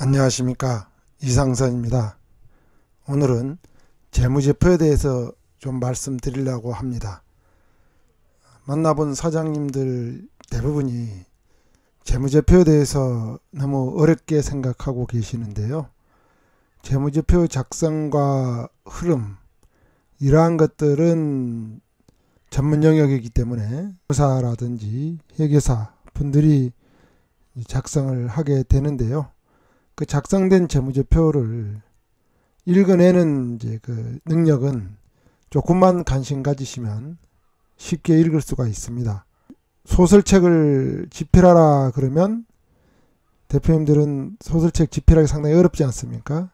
안녕하십니까 이상선입니다. 오늘은 재무제표에 대해서 좀 말씀드리려고 합니다. 만나본 사장님들 대부분이 재무제표에 대해서 너무 어렵게 생각하고 계시는데요. 재무제표 작성과 흐름 이러한 것들은 전문 영역이기 때문에 회사라든지 회계사 분들이 작성을 하게 되는데요. 그 작성된 재무제표를 읽어내는 이제 그 능력은 조금만 관심 가지시면 쉽게 읽을 수가 있습니다. 소설책을 집필하라 그러면 대표님들은 소설책 집필하기 상당히 어렵지 않습니까?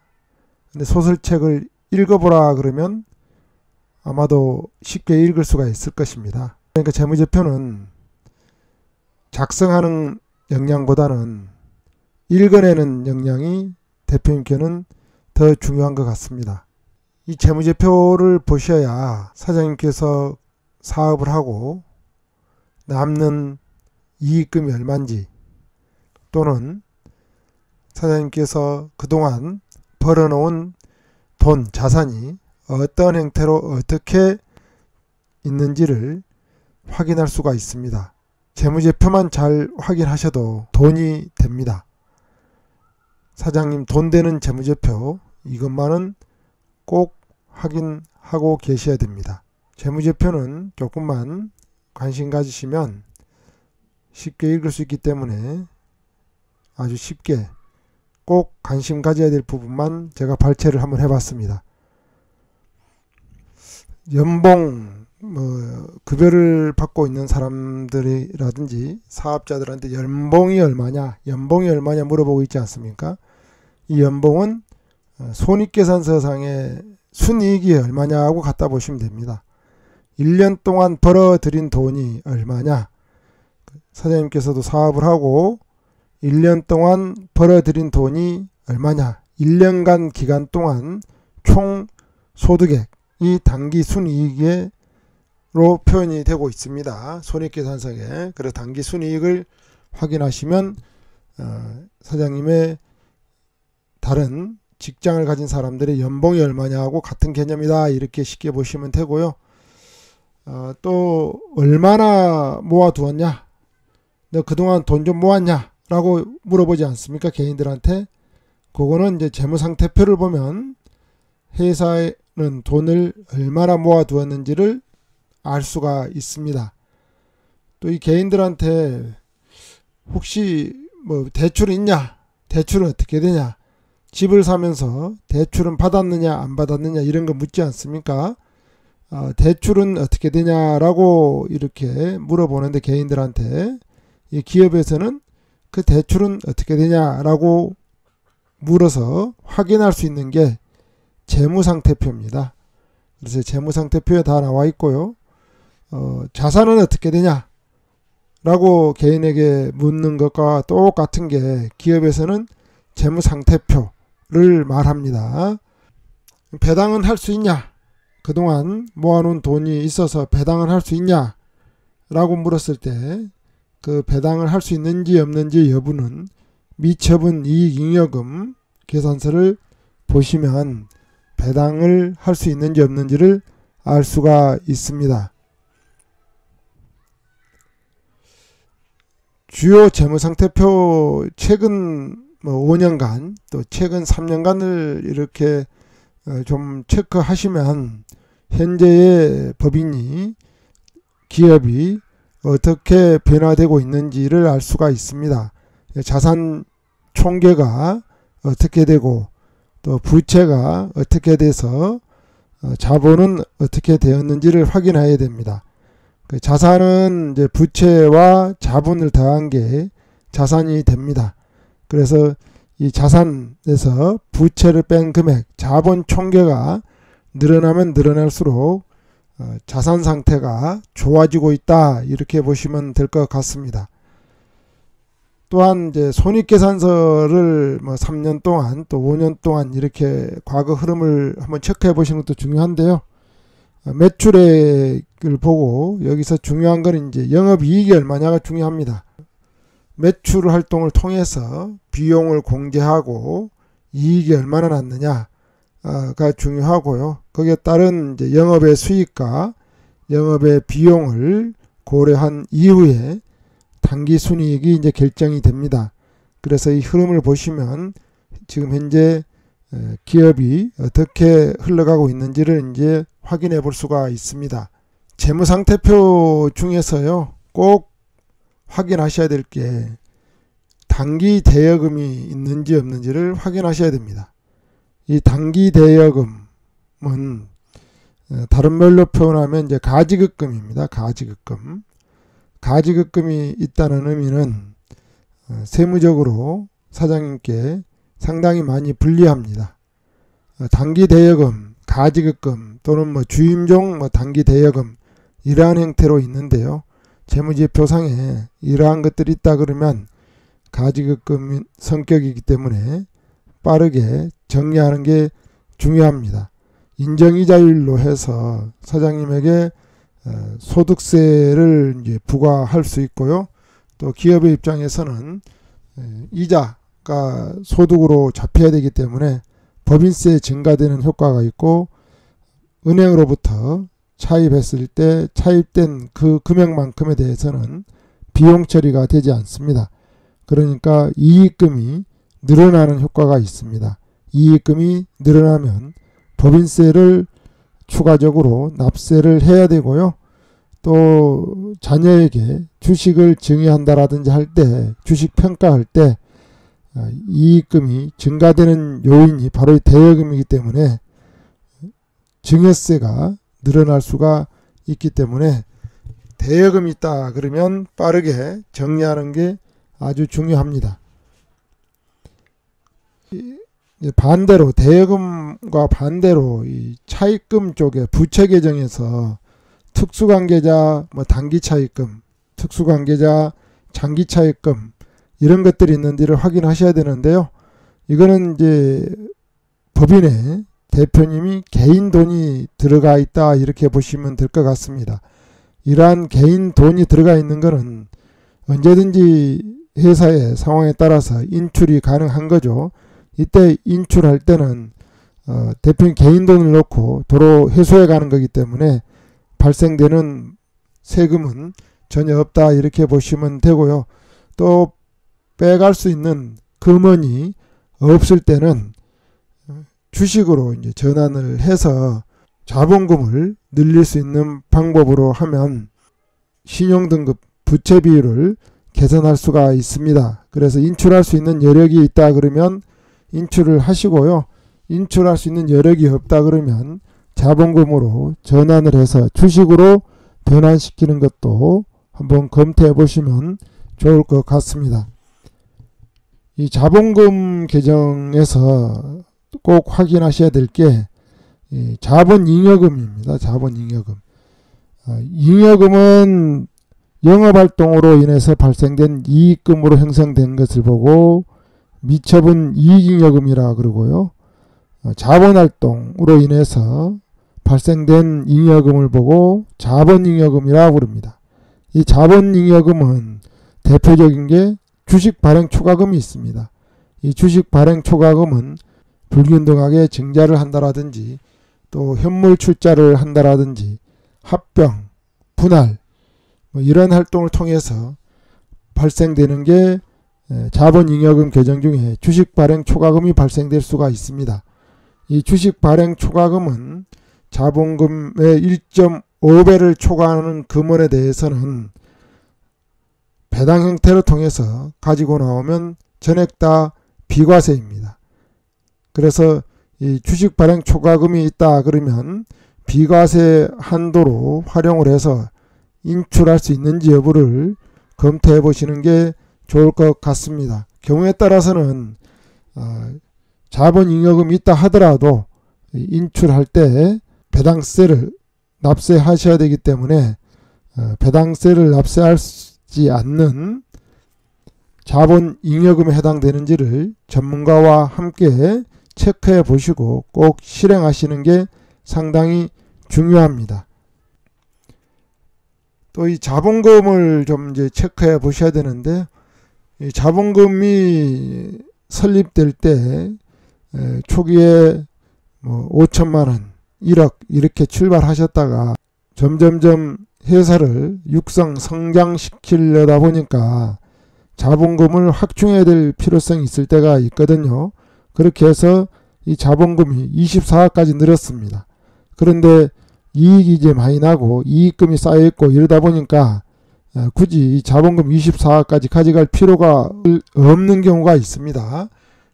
근데 소설책을 읽어보라 그러면 아마도 쉽게 읽을 수가 있을 것입니다. 그러니까 재무제표는 작성하는 역량보다는 읽어내는 역량이 대표님께는 더 중요한 것 같습니다. 이 재무제표를 보셔야 사장님께서 사업을 하고 남는 이익금이 얼마인지 또는 사장님께서 그동안 벌어놓은 돈, 자산이 어떤 형태로 어떻게 있는지를 확인할 수가 있습니다. 재무제표만 잘 확인하셔도 돈이 됩니다. 사장님 돈 되는 재무제표 이것만은 꼭 확인하고 계셔야 됩니다. 재무제표는 조금만 관심 가지시면 쉽게 읽을 수 있기 때문에 아주 쉽게 꼭 관심 가져야 될 부분만 제가 발췌를 한번 해봤습니다. 연봉, 뭐 급여를 받고 있는 사람들이라든지 사업자들한테 연봉이 얼마냐, 연봉이 얼마냐 물어보고 있지 않습니까? 이 연봉은 어, 손익계산서상의 순이익이 얼마냐고 갖다 보시면 됩니다. 1년 동안 벌어들인 돈이 얼마냐? 사장님께서도 사업을 하고 1년 동안 벌어들인 돈이 얼마냐? 1년간 기간 동안 총 소득액이 단기 순이익으 로 표현이 되고 있습니다. 손익계산서에. 그래 단기 순이익을 확인하시면 어, 사장님의 다른 직장을 가진 사람들의 연봉이 얼마냐 하고 같은 개념이다 이렇게 쉽게 보시면 되고요. 어, 또 얼마나 모아두었냐? 너 그동안 돈 좀 모았냐? 라고 물어보지 않습니까? 개인들한테. 그거는 이제 재무상태표를 보면 회사에는 돈을 얼마나 모아두었는지를 알 수가 있습니다. 또 이 개인들한테 혹시 뭐 대출 있냐? 대출은 어떻게 되냐? 집을 사면서 대출은 받았느냐 안 받았느냐 이런 거 묻지 않습니까? 어, 대출은 어떻게 되냐라고 이렇게 물어보는데 개인들한테 이 기업에서는 그 대출은 어떻게 되냐라고 물어서 확인할 수 있는 게 재무상태표입니다. 그래서 재무상태표에 다 나와 있고요. 어, 자산은 어떻게 되냐? 라고 개인에게 묻는 것과 똑같은 게 기업에서는 재무 상태표 를 말합니다. 배당은 할 수 있냐? 그동안 모아놓은 돈이 있어서 배당을 할 수 있냐? 라고 물었을 때 그 배당을 할 수 있는지 없는지 여부는 미처분 이익잉여금 계산서를 보시면 배당을 할 수 있는지 없는지를 알 수가 있습니다. 주요 재무상태표 최근 뭐 5년간 또 최근 3년간을 이렇게 어, 좀 체크하시면 현재의 법인이 기업이 어떻게 변화되고 있는지를 알 수가 있습니다. 자산 총계가 어떻게 되고 또 부채가 어떻게 돼서 어, 자본은 어떻게 되었는지를 확인해야 됩니다. 그 자산은 이제 부채와 자본을 더한 게 자산이 됩니다. 그래서 이 자산에서 부채를 뺀 금액, 자본 총계가 늘어나면 늘어날수록 어, 자산 상태가 좋아지고 있다 이렇게 보시면 될 것 같습니다. 또한 이제 손익계산서를 뭐 3년 동안 또 5년 동안 이렇게 과거 흐름을 한번 체크해 보시는 것도 중요한데요. 어, 매출액을 보고 여기서 중요한 건 이제 영업이익이 얼마냐가 중요합니다. 매출 활동을 통해서 비용을 공제하고 이익이 얼마나 났느냐가 중요하고요. 거기에 따른 이제 영업의 수익과 영업의 비용을 고려한 이후에 단기 순이익이 이제 결정이 됩니다. 그래서 이 흐름을 보시면 지금 현재 기업이 어떻게 흘러가고 있는지를 이제 확인해 볼 수가 있습니다. 재무상태표 중에서요, 꼭 확인하셔야 될 게 단기 대여금이 있는지 없는지를 확인하셔야 됩니다. 이 단기 대여금은 어, 다른 말로 표현하면 이제 가지급금입니다. 가지급금. 가지급금이 있다는 의미는 어, 세무적으로 사장님께 상당히 많이 불리합니다. 어, 단기 대여금, 가지급금 또는 뭐 주임종 뭐 단기 대여금 이러한 형태로 있는데요. 재무제표상에 이러한 것들이 있다 그러면 가지급금 성격이기 때문에 빠르게 정리하는 게 중요합니다. 인정이자율로 해서 사장님에게 어, 소득세를 이제 부과할 수 있고요. 또 기업의 입장에서는 이자가 소득으로 잡혀야 되기 때문에 법인세 증가되는 효과가 있고 은행으로부터 차입했을 때 차입된 그 금액만큼에 대해서는 비용 처리가 되지 않습니다. 그러니까 이익금이 늘어나는 효과가 있습니다. 이익금이 늘어나면 법인세를 추가적으로 납세를 해야 되고요. 또 자녀에게 주식을 증여한다라든지 할 때 주식 평가할 때 아, 이익금이 증가되는 요인이 바로 대여금이기 때문에 증여세가 늘어날 수가 있기 때문에 대여금이 있다 그러면 빠르게 정리하는 게 아주 중요합니다. 반대로 대여금과 반대로 이 차입금 쪽에 부채 계정에서 특수관계자 뭐 단기 차입금, 특수관계자 장기 차입금 이런 것들이 있는지를 확인하셔야 되는데요. 이거는 이제 법인의 대표님이 개인 돈이 들어가 있다 이렇게 보시면 될 것 같습니다. 이러한 개인 돈이 들어가 있는 것은 언제든지 회사의 상황에 따라서 인출이 가능한 거죠. 이때 인출할 때는 어, 대표님 개인 돈을 넣고 도로 회수해 가는 거기 때문에 발생되는 세금은 전혀 없다 이렇게 보시면 되고요. 또 빼갈 수 있는 금원이 없을 때는 주식으로 이제 전환을 해서 자본금을 늘릴 수 있는 방법으로 하면 신용등급 부채 비율을 개선할 수가 있습니다. 그래서 인출할 수 있는 여력이 있다 그러면 인출을 하시고요. 인출할 수 있는 여력이 없다 그러면 자본금으로 전환을 해서 주식으로 변환시키는 것도 한번 검토해 보시면 좋을 것 같습니다. 이 자본금 계정에서 꼭 확인하셔야 될 게 자본잉여금입니다. 자본잉여금. 아, 잉여금은 영업활동으로 인해서 발생된 이익금으로 형성된 것을 보고 미처분 이익잉여금이라 그러고요. 어, 자본활동으로 인해서 발생된 잉여금을 보고 자본잉여금이라고 부릅니다. 이 자본잉여금은 대표적인 게 주식 발행 초과금이 있습니다. 이 주식 발행 초과금은 불균등하게 증자를 한다라든지 또 현물 출자를 한다라든지 합병, 분할 뭐 이런 활동을 통해서 발생되는 게 자본잉여금 계정 중에 주식 발행 초과금이 발생될 수가 있습니다. 이 주식 발행 초과금은 자본금의 1.5배를 초과하는 금원에 대해서는 배당 형태로 통해서 가지고 나오면 전액 다 비과세입니다. 그래서 이 주식 발행 초과금이 있다 그러면 비과세 한도로 활용을 해서 인출할 수 있는지 여부를 검토해 보시는 게 좋을 것 같습니다. 경우에 따라서는 어, 자본 잉여금이 있다 하더라도 인출할 때 배당세를 납세하셔야 되기 때문에 어, 배당세를 납세 하지 않는 자본 잉여금에 해당되는지를 전문가와 함께 체크해 보시고 꼭 실행하시는 게 상당히 중요합니다. 또 이 자본금을 좀 이제 체크해 보셔야 되는데 자본금이 설립될 때 초기에 뭐 5천만 원, 1억 이렇게 출발하셨다가 점점점 회사를 육성 성장시키려다 보니까 자본금을 확충해야 될 필요성이 있을 때가 있거든요. 그렇게 해서 이 자본금이 24억까지 늘었습니다. 그런데 이익이 이제 많이 나고 이익금이 쌓여있고 이러다 보니까 어, 굳이 이 자본금 24억까지 가져갈 필요가 없는 경우가 있습니다.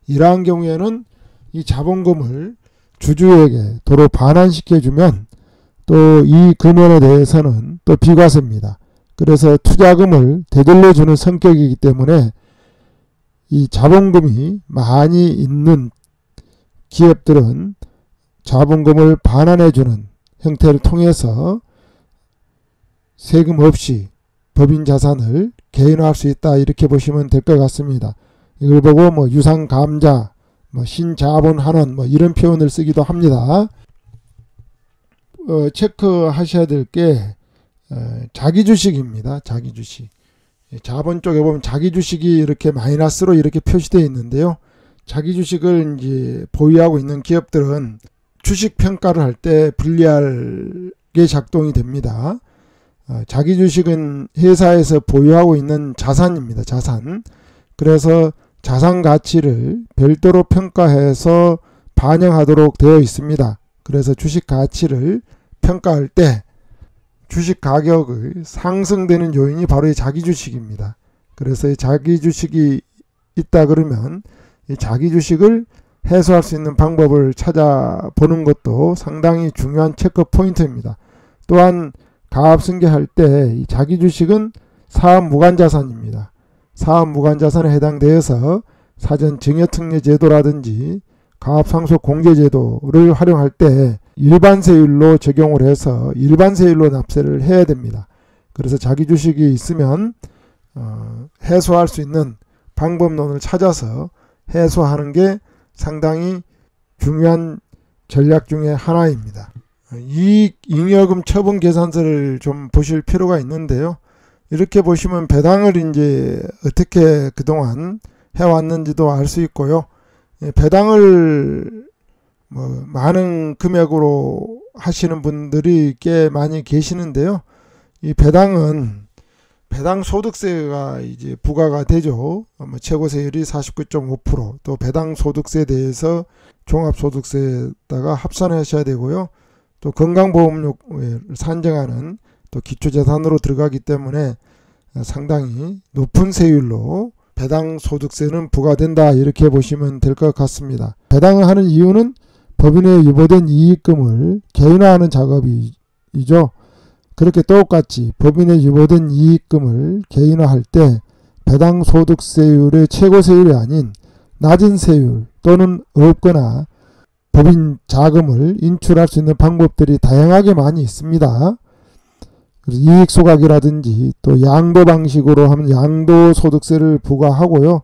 이러한 경우에는 이 자본금을 주주에게 도로 반환시켜주면 또 이 금원에 대해서는 또 비과세입니다. 그래서 투자금을 되돌려 주는 성격이기 때문에 이 자본금이 많이 있는 기업들은 자본금을 반환해 주는 형태를 통해서 세금 없이 법인 자산을 개인화할 수 있다 이렇게 보시면 될 것 같습니다. 이걸 보고 뭐 유상 감자, 뭐 신자본 환원 뭐 이런 표현을 쓰기도 합니다. 어, 체크하셔야 될게 어, 자기 주식입니다. 자기 주식. 예, 자본 쪽에 보면 자기 주식이 이렇게 마이너스로 이렇게 표시되어 있는데요. 자기 주식을 이제 보유하고 있는 기업들은 주식 평가를 할 때 불리하게 작동이 됩니다. 어, 자기 주식은 회사에서 보유하고 있는 자산입니다. 자산. 그래서 자산 가치를 별도로 평가해서 반영하도록 되어 있습니다. 그래서 주식 가치를 평가할 때 주식 가격을 상승되는 요인이 바로 이 자기 주식입니다. 그래서 이 자기 주식이 있다 그러면 이 자기 주식을 해소할 수 있는 방법을 찾아보는 것도 상당히 중요한 체크 포인트입니다. 또한 가압승계할 때 자기 주식은 사업 무관 자산입니다. 사업 무관 자산에 해당되어서 사전 증여특례 제도라든지 가압상속 공제제도를 활용할 때 일반세율로 적용을 해서 일반세율로 납세를 해야 됩니다. 그래서 자기 주식이 있으면 어, 해소할 수 있는 방법론을 찾아서 해소하는 게 상당히 중요한 전략 중의 하나입니다. 이익 잉여금 처분 계산서를 좀 보실 필요가 있는데요. 이렇게 보시면 배당을 이제 어떻게 그동안 해왔는지도 알 수 있고요. 예, 배당을 뭐 많은 금액으로 하시는 분들이 꽤 많이 계시는데요. 이 배당은 배당 소득세가 이제 부과가 되죠. 뭐 최고 세율이 49.5%또 배당 소득세에 대해서 종합소득세에다가 합산하셔야 되고요. 또 건강보험료를 산정하는 또 기초재산으로 들어가기 때문에 상당히 높은 세율로 배당 소득세는 부과된다 이렇게 보시면 될 것 같습니다. 배당을 하는 이유는 법인에 유보된 이익금을 개인화하는 작업이죠. 그렇게 똑같이 법인에 유보된 이익금을 개인화할 때 배당 소득세율의 최고 세율이 아닌 낮은 세율 또는 없거나 법인 자금을 인출할 수 있는 방법들이 다양하게 많이 있습니다. 이익 소각이라든지 또 양도 방식으로 하면 양도 소득세를 부과하고요.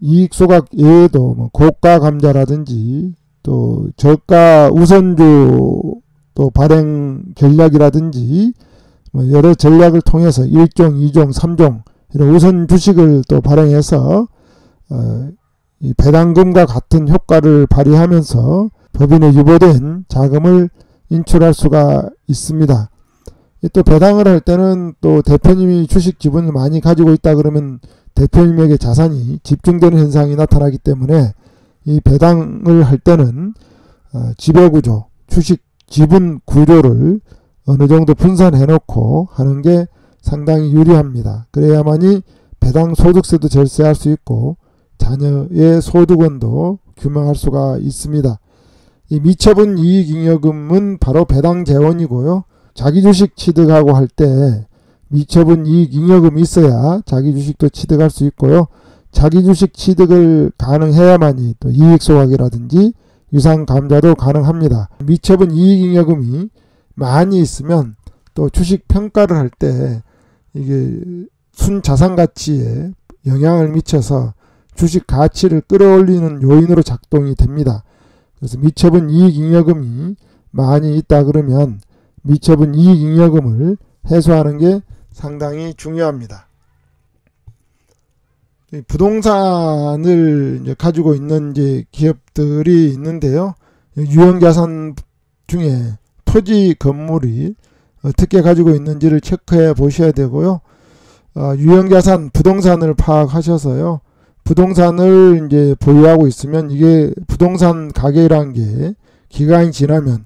이익 소각 외에도 뭐 고가 감자라든지 또 저가 우선주 또 발행 전략이라든지 뭐 여러 전략을 통해서 1종, 2종, 3종 이런 우선 주식을 또 발행해서 어, 이 배당금과 같은 효과를 발휘하면서 법인에 유보된 자금을 인출할 수가 있습니다. 또 배당을 할 때는 또 대표님이 주식 지분을 많이 가지고 있다 그러면 대표님에게 자산이 집중되는 현상이 나타나기 때문에 이 배당을 할 때는 어, 지배구조, 주식 지분 구조를 어느 정도 분산해 놓고 하는 게 상당히 유리합니다. 그래야만이 배당 소득세도 절세할 수 있고 자녀의 소득원도 규명할 수가 있습니다. 이 미처분 이익잉여금은 바로 배당 재원이고요. 자기 주식 취득하고 할 때 미처분 이익 잉여금이 있어야 자기 주식도 취득할 수 있고요. 자기 주식 취득을 가능해야만이 또 이익 소각이라든지 유상 감자도 가능합니다. 미처분 이익 잉여금이 많이 있으면 또 주식 평가를 할 때 이게 순 자산 가치에 영향을 미쳐서 주식 가치를 끌어올리는 요인으로 작동이 됩니다. 그래서 미처분 이익 잉여금이 많이 있다 그러면 미처분 이익잉여금을 해소하는 게 상당히 중요합니다. 부동산을 가지고 있는 이제 기업들이 있는데요. 유형자산 중에 토지 건물이 어떻게 가지고 있는지를 체크해 보셔야 되고요. 어, 유형자산 부동산을 파악하셔서요. 부동산을 이제 보유하고 있으면 이게 부동산 가격이라는 게 기간이 지나면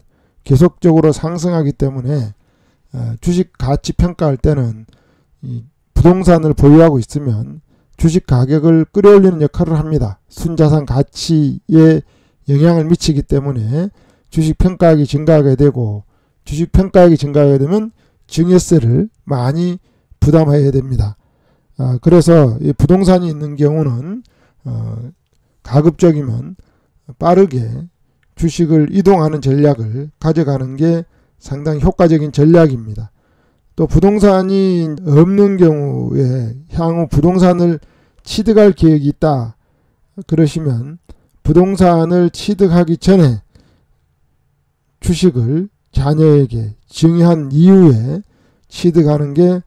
계속적으로 상승하기 때문에 어, 주식 가치 평가할 때는 이 부동산을 보유하고 있으면 주식 가격을 끌어올리는 역할을 합니다. 순자산 가치에 영향을 미치기 때문에 주식 평가액이 증가하게 되고 주식 평가액이 증가하게 되면 증여세를 많이 부담해야 됩니다. 아, 그래서 부동산이 있는 경우는 어, 가급적이면 빠르게 주식을 이동하는 전략을 가져가는 게 상당히 효과적인 전략입니다. 또 부동산이 없는 경우에 향후 부동산을 취득할 계획이 있다. 그러시면 부동산을 취득하기 전에 주식을 자녀에게 증여한 이후에 취득하는 게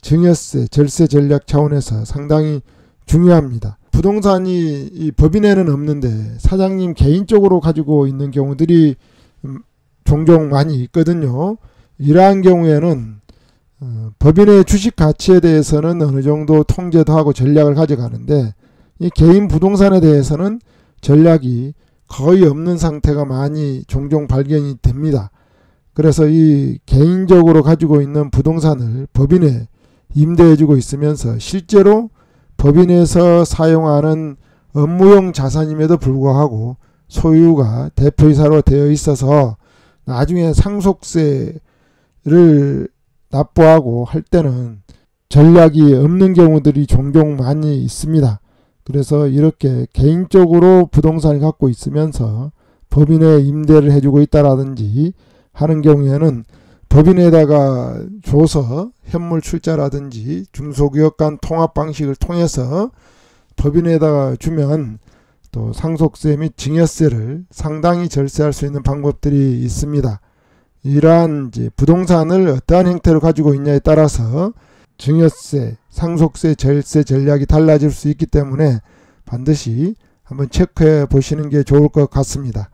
증여세, 절세 전략 차원에서 상당히 중요합니다. 부동산이 이 법인에는 없는데 사장님 개인적으로 가지고 있는 경우들이 음, 종종 많이 있거든요. 이러한 경우에는 어, 법인의 주식 가치에 대해서는 어느 정도 통제도 하고 전략을 가져가는데 이 개인 부동산에 대해서는 전략이 거의 없는 상태가 많이 종종 발견이 됩니다. 그래서 이 개인적으로 가지고 있는 부동산을 법인에 임대해주고 있으면서 실제로 법인에서 사용하는 업무용 자산임에도 불구하고 소유가 대표이사로 되어 있어서 나중에 상속세를 납부하고 할 때는 전략이 없는 경우들이 종종 많이 있습니다. 그래서 이렇게 개인적으로 부동산을 갖고 있으면서 법인에 임대를 해주고 있다라든지 하는 경우에는 법인에다가 줘서 현물 출자라든지 중소기업 간 통합 방식을 통해서 법인에다가 주면 또 상속세 및 증여세를 상당히 절세할 수 있는 방법들이 있습니다. 이러한 부동산을 어떠한 형태로 가지고 있냐에 따라서 증여세, 상속세, 절세 전략이 달라질 수 있기 때문에 반드시 한번 체크해 보시는 게 좋을 것 같습니다.